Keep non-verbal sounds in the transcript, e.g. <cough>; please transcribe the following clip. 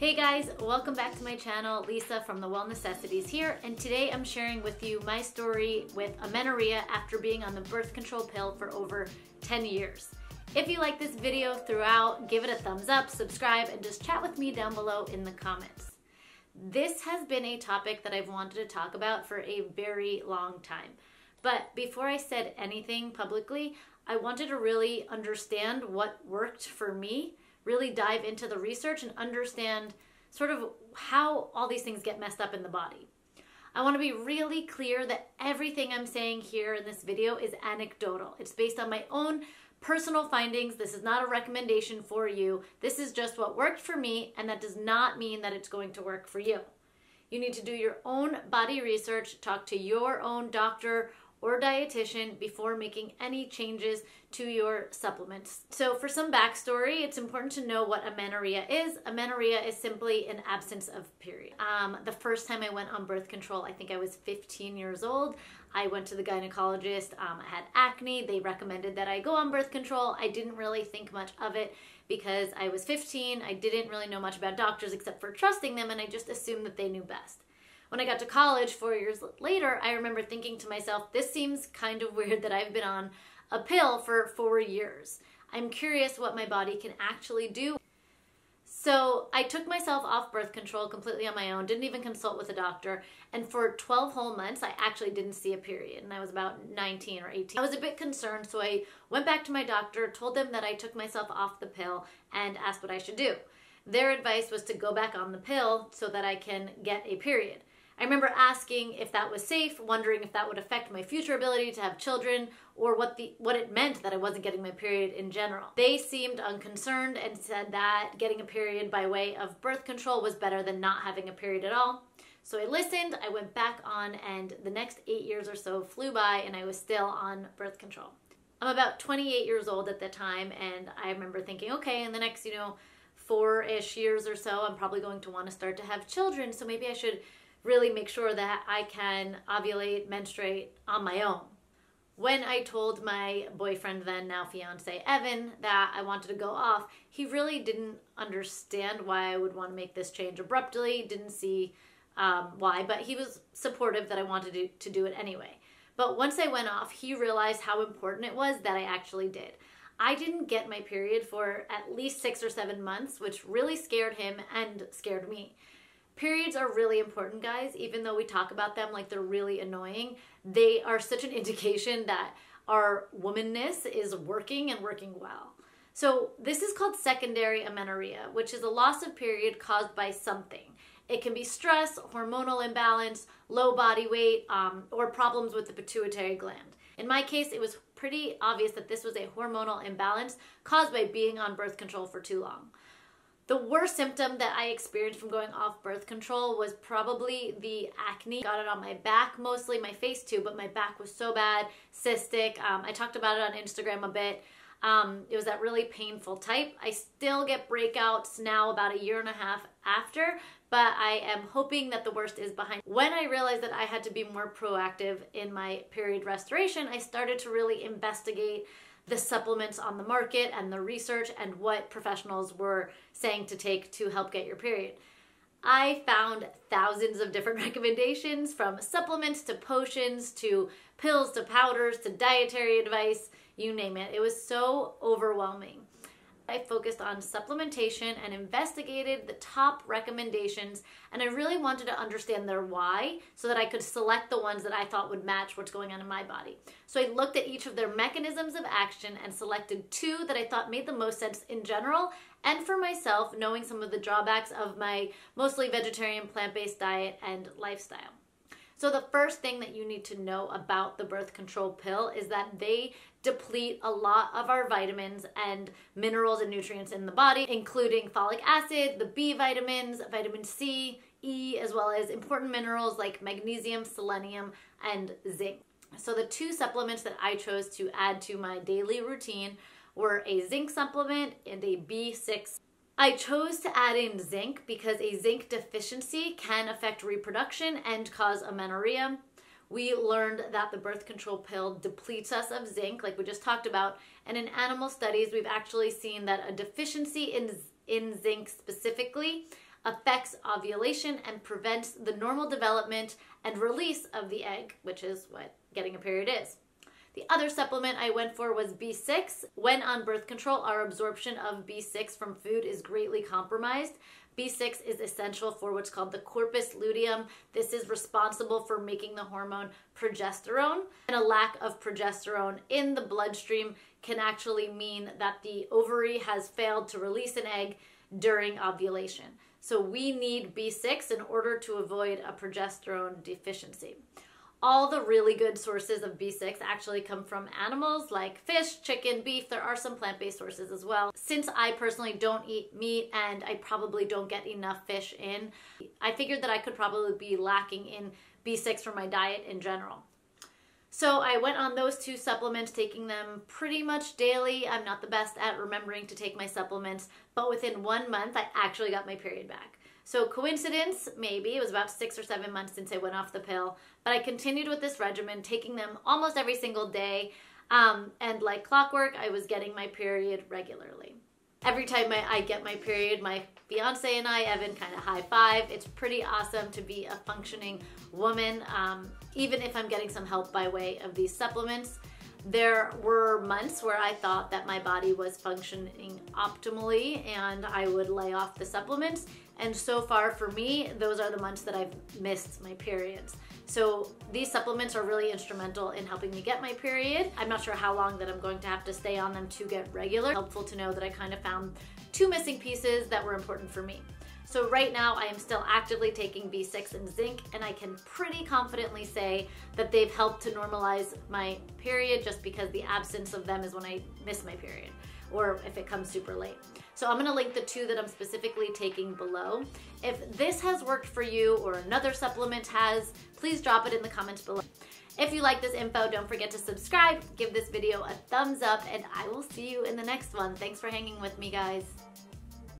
Hey guys, welcome back to my channel. Lisa from The Well Necessities here, and today I'm sharing with you my story with amenorrhea after being on the birth control pill for over 10 years. If you like this video throughout, give it a thumbs up, subscribe, and just chat with me down below in the comments. This has been a topic that I've wanted to talk about for a very long time. But before I said anything publicly, I wanted to really understand what worked for me, really dive into the research and understand sort of how all these things get messed up in the body. I want to be really clear that everything I'm saying here in this video is anecdotal. It's based on my own personal findings. This is not a recommendation for you. This is just what worked for me, and that does not mean that it's going to work for you. You need to do your own body research, talk to your own doctor or dietitian before making any changes to your supplements. So for some backstory, it's important to know what amenorrhea is. Amenorrhea is simply an absence of period. Um, the first time I went on birth control, I think I was 15 years old. I went to the gynecologist. Um, I had acne. They recommended that I go on birth control. I didn't really think much of it because I was 15. I didn't really know much about doctors except for trusting them, and I just assumed that they knew best. When I got to college four years later, I remember thinking to myself, this seems kind of weird that I've been on a pill for four years. I'm curious what my body can actually do. So I took myself off birth control completely on my own, didn't even consult with a doctor. And for 12 whole months, I actually didn't see a period. And I was about 19 or 18. I was a bit concerned, so I went back to my doctor, told them that I took myself off the pill, and asked what I should do. Their advice was to go back on the pill so that I can get a period. I remember asking if that was safe, wondering if that would affect my future ability to have children or what the what it meant that I wasn't getting my period in general. They seemed unconcerned and said that getting a period by way of birth control was better than not having a period at all. So I listened, I went back on and the next 8 years or so flew by and I was still on birth control. I'm about 28 years old at the time and I remember thinking, okay, in the next, you know, four-ish years or so, I'm probably going to want to start to have children, so maybe I should really make sure that I can ovulate, menstruate on my own. When I told my boyfriend, then now fiance Evan, that I wanted to go off, he really didn't understand why I would want to make this change abruptly, didn't see um, why, but he was supportive that I wanted to, to do it anyway. But once I went off, he realized how important it was that I actually did. I didn't get my period for at least six or seven months, which really scared him and scared me. Periods are really important, guys. Even though we talk about them like they're really annoying, they are such an <laughs> indication that our womanness is working and working well. So this is called secondary amenorrhea, which is a loss of period caused by something. It can be stress, hormonal imbalance, low body weight, um, or problems with the pituitary gland. In my case, it was pretty obvious that this was a hormonal imbalance caused by being on birth control for too long. The worst symptom that I experienced from going off birth control was probably the acne. Got it on my back, mostly my face too, but my back was so bad, cystic. Um, I talked about it on Instagram a bit. Um, it was that really painful type. I still get breakouts now about a year and a half after, but I am hoping that the worst is behind. When I realized that I had to be more proactive in my period restoration, I started to really investigate the supplements on the market and the research and what professionals were saying to take to help get your period. I found thousands of different <laughs> recommendations from supplements to potions to pills to powders to dietary advice, you name it. It was so overwhelming. I focused on supplementation and investigated the top recommendations, and I really wanted to understand their why so that I could select the ones that I thought would match what's going on in my body. So I looked at each of their mechanisms of action and selected two that I thought made the most sense in general and for myself, knowing some of the drawbacks of my mostly vegetarian plant based diet and lifestyle. So, the first thing that you need to know about the birth control pill is that they deplete a lot of our vitamins and minerals and nutrients in the body, including folic acid, the B vitamins, vitamin C, E, as well as important minerals like magnesium, selenium, and zinc. So, the two supplements that I chose to add to my daily routine were a zinc supplement and a B6 I chose to add in zinc because a zinc deficiency can affect reproduction and cause amenorrhea. We learned that the birth control pill depletes us of zinc, like we just talked about. And in animal studies, we've actually seen that a deficiency in, in zinc specifically affects ovulation and prevents the normal development and release of the egg, which is what getting a period is. The other supplement I went for was B6. When on birth control, our absorption of B6 from food is greatly compromised. B6 is essential for what's called the corpus luteum. This is responsible for making the hormone progesterone. And a lack of progesterone in the bloodstream can actually mean that the ovary has failed to release an egg during ovulation. So we need B6 in order to avoid a progesterone deficiency all the really good sources of B6 actually come from animals like fish, chicken, beef. There are some plant based sources as well. Since I personally don't eat meat and I probably don't get enough fish in, I figured that I could probably be lacking in B6 from my diet in general. So I went on those two supplements, taking them pretty much daily. I'm not the best at remembering to take my supplements, but within one month, I actually got my period back. So coincidence, maybe. It was about six or seven months since I went off the pill. But I continued with this regimen, taking them almost every single day. Um, and like clockwork, I was getting my period regularly. Every time I, I get my period, my fiance and I, Evan, kind of high five. It's pretty awesome to be a functioning woman, um, even if I'm getting some help by way of these supplements. There were months where I thought that my body was functioning optimally and I would lay off the supplements. And so far for me, those are the months that I've missed my periods. So these supplements are really instrumental in helping me get my period. I'm not sure how long that I'm going to have to stay on them to get regular. Helpful to know that I kind of found two missing pieces that were important for me. So right now I am still actively taking B6 and zinc and I can pretty confidently say that they've helped to normalize my period just because the absence of them is when I miss my period or if it comes super late. So I'm gonna link the two that I'm specifically taking below. If this has worked for you or another supplement has, please drop it in the comments below. If you like this info, don't forget to subscribe, give this video a thumbs up, and I will see you in the next one. Thanks for hanging with me, guys.